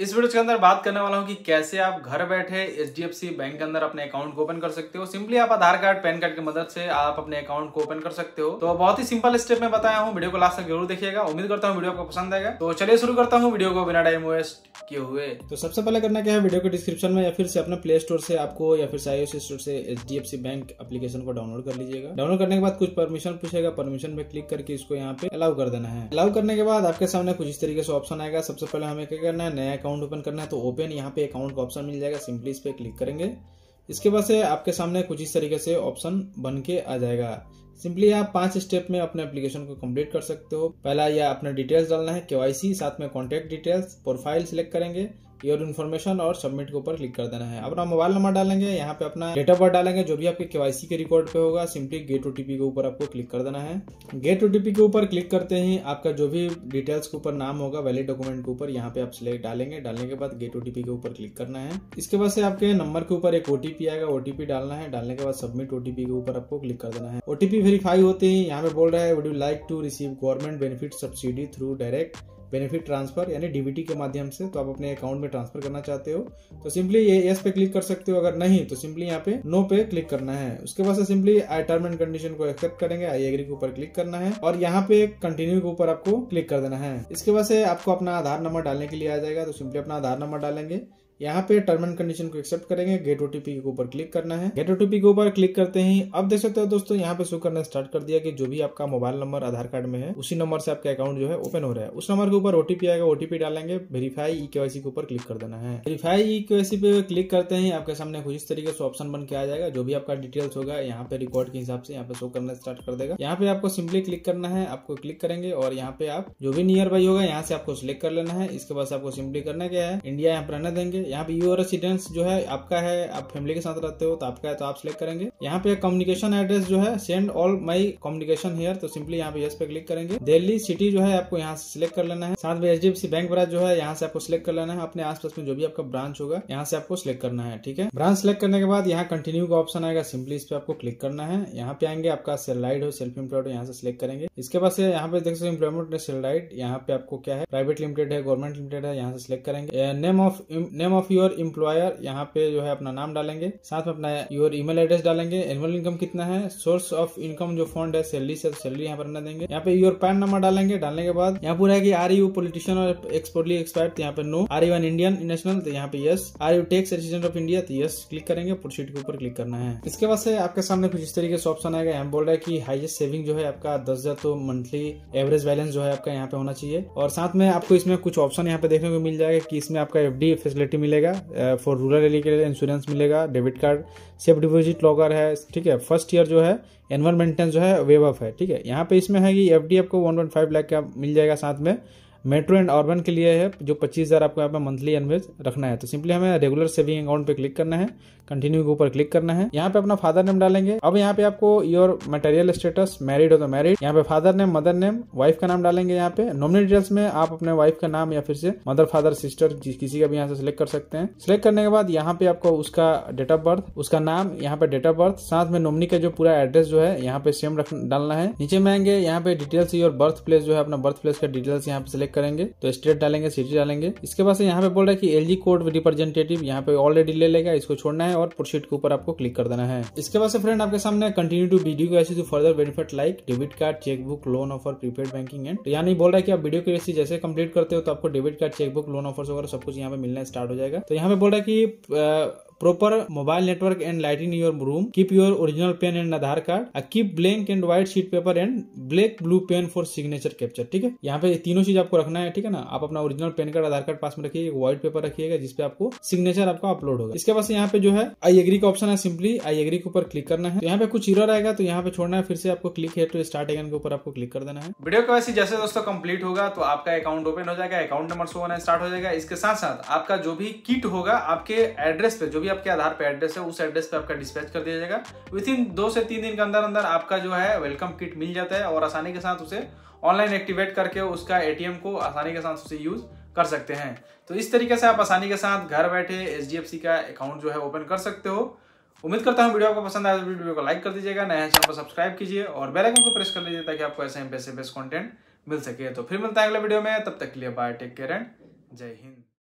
इस वीडियो के अंदर बात करने वाला हूँ कि कैसे आप घर बैठे एच डी बैंक के अंदर अपने अकाउंट को ओपन कर सकते हो। सिंपली आप आधार कार्ड पैन कार्ड की मदद से आप अपने अकाउंट को ओपन कर सकते हो। तो बहुत ही सिंपल स्टेप में बताया हूँ। वीडियो को लास्ट तक ज़रूर देखिएगा। उम्मीद करता हूँ वीडियो को पसंद आएगा। तो चलिए शुरू करता हूँ वीडियो को बिना टाइम वेस्ट किए हुए। तो सबसे पहले करना क्या है, वीडियो के डिस्क्रिप्शन में या फिर से अपने प्ले स्टोर से आपको या फिर से आईओएस स्टोर से एच बैंक एप्लीकेशन को डाउनलोड कर लीजिएगा। डाउनलोड करने के बाद कुछ परमिशन पूछेगा। परमिशन पे क्लिक करके इसको यहाँ पे अलाउ कर देना है। अलाउ करने के बाद आपके सामने कुछ इस तरीके से ऑप्शन आएगा। सबसे पहले हमें क्या करना है, नया अकाउंट ओपन करना है तो ओपन यहाँ पे अकाउंट का ऑप्शन मिल जाएगा। सिंपली इस पर क्लिक करेंगे। इसके बाद से आपके सामने कुछ इस तरीके से ऑप्शन बन के आ जाएगा। सिंपली आप पाँच स्टेप में अपने एप्लीकेशन को कंप्लीट कर सकते हो। पहला, यह अपना डिटेल्स डालना है। केवाईसी साथ में कॉन्टेक्ट डिटेल्स प्रोफ़ाइल सिलेक्ट करेंगे। योर इन्फॉर्मेशन और सबमिट के ऊपर क्लिक कर देना है। अपना मोबाइल नंबर डालेंगे, यहाँ पे अपना डेट ऑफ़ बर्थ डालेंगे, जो भी आपके केवाईसी के रिकॉर्ड पे होगा सिंपली गेट ओटीपी के ऊपर आपको क्लिक कर देना है। गेट ओटीपी के ऊपर क्लिक करते ही आपका जो भी डिटेल्स के ऊपर नाम होगा वैलिड डॉक्यूमेंट के ऊपर यहाँ पे आप सिलेक्ट डालेंगे। डालने के बाद गेट ओटीपी के ऊपर क्लिक करना है। इसके बाद से आपके नंबर के ऊपर एक ओटीपी आएगा ओटीपी डालना है। डालने के बाद सबमिट ओटीपी के ऊपर आपको क्लिक कर देना है। ओटीपी वेरीफाई होते ही यहाँ पे बोल रहा है would you like to receive government benefit subsidy through direct benefit transfer यानी डीबीटी के माध्यम से तो आप अपने अकाउंट में ट्रांसफ़र करना चाहते हो तो सिंपली ये यस पे क्लिक कर सकते हो। अगर नहीं तो सिंपली यहाँ पे नो पे क्लिक करना है। उसके बाद simply I term and condition को एक्सेप्ट करेंगे। आई एग्री के ऊपर क्लिक करना है और यहाँ पे कंटिन्यू के ऊपर आपको क्लिक कर देना है। इसके बाद से आपको अपना आधार नंबर डालने के लिए आ जाएगा तो सिंपली अपना आधार नंबर डालेंगे। यहाँ पे टर्म एंड कंडीशन को एक्सेप्ट करेंगे गेट ओटीपी के ऊपर क्लिक करना है। गेट ओटीपी के ऊपर क्लिक करते ही, अब देख सकते हो दोस्तों, यहाँ पे शो करना स्टार्ट कर दिया कि जो भी आपका मोबाइल नंबर आधार कार्ड में है, उसी नंबर से आपका अकाउंट जो है ओपन हो रहा है। उस नंबर के ऊपर ओटीपी आएगा ओटीपी डालेंगे वेरीफाई ई केवाईसी के ऊपर क्लिक कर देना है। वेरीफाई ई केवाईसी पे क्लिक करते ही आपके सामने कुछ इस तरीके से ऑप्शन बन के आ जाएगा। जो भी आपका डिटेल्स होगा, यहाँ पे रिकॉर्ड के हिसाब से यहाँ पे शो करना स्टार्ट कर देगा। यहाँ पे आपको सिंपली क्लिक करना है, आपको क्लिक करेंगे और यहाँ पे आप जो भी नियर बाई होगा, यहाँ से आपको सिलेक्ट कर लेना है। इसके बाद आपको सिंपली करना क्या है इंडिया यहाँ पर रहने देंगे। यहाँ पे यूर रेसिडेंस जो है, आपका है, आप फैमिली के साथ रहते हो तो आपका है तो आप सिलेक्ट करेंगे। यहाँ पे कम्युनिकेशन एड्रेस जो है send all my communication here तो सिंपली यहाँ पे यस पे क्लिक करेंगे। दिल्ली सिटी जो है, आपको यहाँ से सिलेक्ट कर लेना है। साथ में एच बैंक ब्रांच जो है, यहाँ से आपको सिलेक्ट कर लेना है। अपने आसपास में जो भी आपका ब्रांच होगा, यहाँ से आपको सिलेक्ट करना है, ठीक है? ब्रांच सिलेक्ट करने के बाद यहाँ कंटिन्यू का ऑप्शन आएगा। सिंपली इस पे आपको क्लिक करना है। यहाँ पे आएँगे, आपका सेलाइड हो सेल्फ एम्प्लॉयड यहाँ से सिलेक्ट करेंगे। इसके बाद यहाँ पे देख सकते एम्प्लॉयमेंट सेलाइड यहाँ पे आपको क्या है? प्राइवेट लिमिटेड है गवर्नमेंट लिमिटेड है, यहाँ से सिलेक्ट करेंगे। Name of name of your employer यहाँ पे जो है अपना नाम डालेंगे, साथ में अपना योर ईमेल एड्रेस डालेंगे एनुअल इनकम कितना है सोर्स ऑफ़ इनकम जो फंड है सैलरी से सैलरी यहाँ पर रहने देंगे, यहाँ पे योर पैन नंबर डालेंगे, डालने के बाद यहाँ पूरा है कि आर यू पोलिटिशियन और एक्सपोर्टली एक्सपायर्ड यहाँ पे no are you an Indian national तो यहाँ पे yes are you tax resident of India तो यस क्लिक करेंगे प्रोसीड के ऊपर क्लिक करना है। इसके बाद से आपके सामने कुछ इस तरीके से ऑप्शन आएगा, यहाँ बोल रहा है कि हाईएस्ट सेविंग जो है आपका दस हज़ार तो मंथली एवरेज बैलेंस जो है आपका यहाँ पे होना चाहिए। और साथ में आपको इसमें कुछ ऑप्शन यहाँ पे देखने को मिल जाएगा कि इसमें आपका एफ़ फैसिलिटी मिलेगा फॉर रूरल एरिया के लिए इंश्योरेंस मिलेगा debit card safe deposit locker है, ठीक है फ़र्स्ट ईयर जो है एनुअल मेंटेनेंस जो है वेव ऑफ़ है, ठीक है। यहाँ पे इसमें है कि एफ़ आपको 1.5 लाख का मिल जाएगा साथ में मेट्रो एंड अर्बन के लिए है, जो पच्चीस हज़ार आपको यहाँ पे मंथली एनवेज रखना है। तो सिंपली हमें रेगुलर सेविंग अकाउंट पे क्लिक करना है कंटिन्यू के ऊपर क्लिक करना है। यहाँ पे अपना फादर नेम डालेंगे। अब यहाँ पे आपको योर मटेरियल स्टेटस मैरिड हो तो मैरिड यहाँ पे father name mother name wife का नाम डालेंगे यहाँ पे। नॉमिनी डिटेल्स में आप अपने वाइफ का नाम या फिर से मदर फादर सिस्टर किसी का भी यहाँ से सिलेक्ट कर सकते हैं। सिलेक्ट करने के बाद यहाँ पे आपको उसका डेट ऑफ़ बर्थ उसका नाम, यहाँ पे डेट ऑफ़ बर्थ साथ में नॉमिनी का जो पूरा एड्रेस जो है, यहाँ पे सेम डालना है। नीचे में आएँगे, यहाँ पे डिटेल्स योर बर्थ प्लेस जो है, अपना बर्थ प्लेस का डिटेल्स यहाँ पे सिलेक्ट करेंगे तो स्टेट डालेंगे सिटी डालेंगे। इसके बाद यहाँ पे बोल रहा है कि एलजी कोड रिप्रेजेंटेटिव यहाँ पे ऑलरेडी ले लेगा, इसको छोड़ना है और प्रोसीड के ऊपर आपको क्लिक कर देना है। इसके बाद फ्रेंड आपके सामने कंटिन्यू टू वीडियो को ऐसी further benefit like debit card chequebook loan offer prepaid banking and यहाँ नहीं बोल रहा है कि आप वीडियो की रेसी जैसे कंप्लीट करते हो तो आपको debit card chequebook loan offer वगैरह सब कुछ यहाँ पे मिलना स्टार्ट हो जाएगा। तो यहाँ पे बोल रहा है की proper mobile network and light in your room. Keep your original pen and Aadhaar card uh, keep blank and white sheet paper and black blue pen for signature capture ठीक है? यहाँ पे तीनों चीज़ आपको रखना है ठीक है ना? आप अपना original PAN card Aadhaar card पास में रखिए व्हाइट पेपर रखिएगा जिसपे आपको सिग्नेचर आपका अपलोड होगा। इसके बाद यहाँ पे जो है आई एग्री का ऑप्शन है सिंपली आई एग्री के ऊपर क्लिक करना है। तो यहाँ पे कुछ इरर आएगा तो यहाँ पे छोड़ना है फिर से आपको क्लिक है तो स्टार्ट अगेन के ऊपर आपको क्लिक कर देना है। वीडियो के वैसे जैसे दोस्तों कंप्लीट होगा तो आपका अकाउंट ओपन हो जाएगा अकाउंट नंबर शो होना स्टार्ट हो जाएगा। इसके साथ साथ आपका जो भी किट होगा आपके एड्रेस पे जो भी आपके आधार पे एड्रेस है, उस एड्रेस पे आपका डिस्पैच कर दिया जाएगा। विद इन दो से तीन दिन के अंदर अंदर आपका जो है वेलकम किट मिल जाता है और आसानी के साथ उसे ऑनलाइन एक्टिवेट करके उसका एटीएम को आसानी के साथ उसे यूज़ कर सकते हैं। तो इस तरीके से आप आसानी के साथ घर बैठे एच का अकाउंट जो है ओपन कर सकते हो। उम्मीद करता हूँ वीडियो आपको पसंद आया तो वीडियो को लाइक कर दीजिएगा, नया चैनल पर सब्सक्राइब कीजिए और बेल आइकन को प्रेस कर लीजिए ताकि आपको ऐसे बेस्ट बेस्ट कंटेंट मिल सके। तो फिर मिलता है अगले वीडियो में, तब तक के लिए बाय टेक केयर एंड जय हिंद।